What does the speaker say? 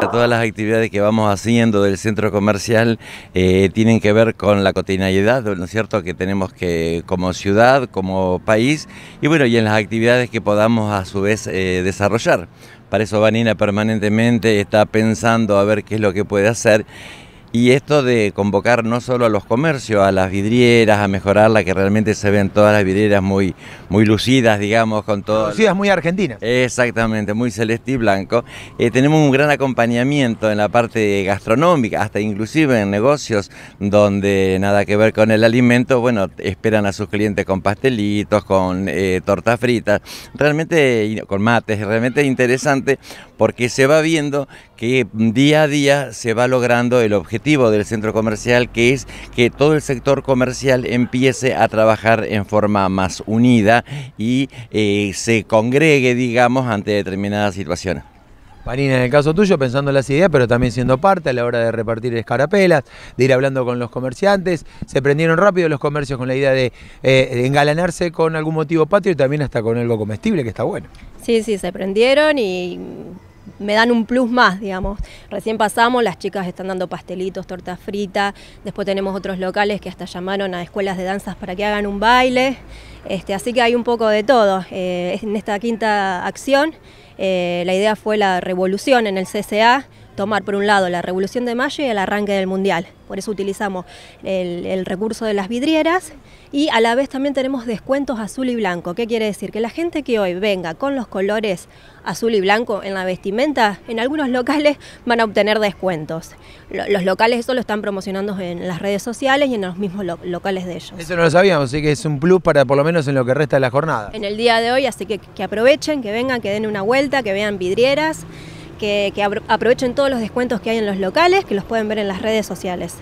Todas las actividades que vamos haciendo del centro comercial eh, tienen que ver con la cotidianidad, ¿no es cierto?, que tenemos que como ciudad, como país, y bueno, y en las actividades que podamos a su vez eh, desarrollar. Para eso Vanina permanentemente está pensando a ver qué es lo que puede hacer y esto de convocar no solo a los comercios, a las vidrieras, a mejorarla, que realmente se ven todas las vidrieras muy, muy lucidas, digamos, con todo. Lucidas muy argentinas. Exactamente, muy celeste y blanco. Eh, tenemos un gran acompañamiento en la parte gastronómica, hasta inclusive en negocios donde nada que ver con el alimento, bueno, esperan a sus clientes con pastelitos, con eh, tortas fritas, realmente con mates, realmente interesante porque se va viendo que día a día se va logrando el objetivo del centro comercial, que es que todo el sector comercial empiece a trabajar en forma más unida y eh, se congregue, digamos, ante determinadas situaciones. Marina, en el caso tuyo, pensando en las ideas, pero también siendo parte a la hora de repartir escarapelas, de ir hablando con los comerciantes, se prendieron rápido los comercios con la idea de, eh, de engalanarse con algún motivo patrio y también hasta con algo comestible, que está bueno. Sí, sí, se prendieron y me dan un plus más, digamos. Recién pasamos, las chicas están dando pastelitos, tortas fritas, después tenemos otros locales que hasta llamaron a escuelas de danzas para que hagan un baile, este, así que hay un poco de todo. Eh, en esta quinta acción, eh, la idea fue la revolución en el CCA, tomar por un lado la Revolución de Mayo y el arranque del Mundial. Por eso utilizamos el, recurso de las vidrieras y a la vez también tenemos descuentos azul y blanco. ¿Qué quiere decir? Que la gente que hoy venga con los colores azul y blanco en la vestimenta, en algunos locales van a obtener descuentos. Los locales eso lo están promocionando en las redes sociales y en los mismos locales de ellos. Eso no lo sabíamos, así que es un plus para por lo menos en lo que resta de la jornada. En el día de hoy, así que que aprovechen, que vengan, que den una vuelta, que vean vidrieras que, aprovechen todos los descuentos que hay en los locales, que los pueden ver en las redes sociales.